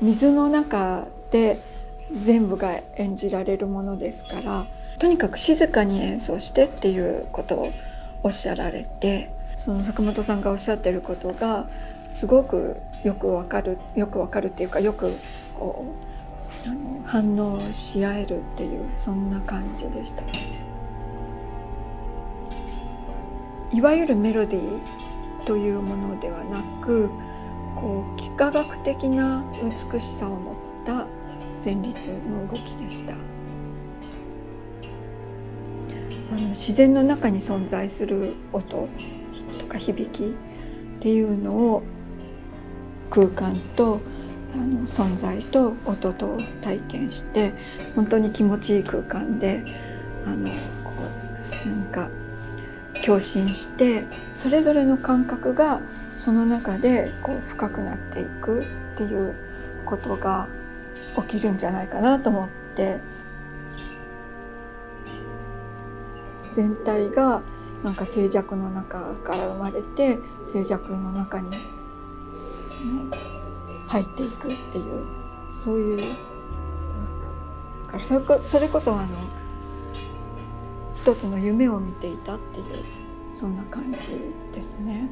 水の中で全部が演じられるものですからとにかく静かに演奏してっていうことをおっしゃられてその坂本さんがおっしゃってることがすごくよくわかるよくわかるっていうかよくこう反応し合えるっていうそんな感じでした。いわゆるメロディーというものではなくこう幾何学的な美しさを持った旋律の動きでした。あの自然の中に存在する音とか響きっていうのを空間とあの存在と音と体験して本当に気持ちいい空間であのこう何か共振してそれぞれの感覚がその中でこう深くなっていくっていうことが起きるんじゃないかなと思って全体がなんか静寂の中から生まれて静寂の中に入っていくっていうそういうそれこそれこそあの一つの夢を見ていたっていうそんな感じですね。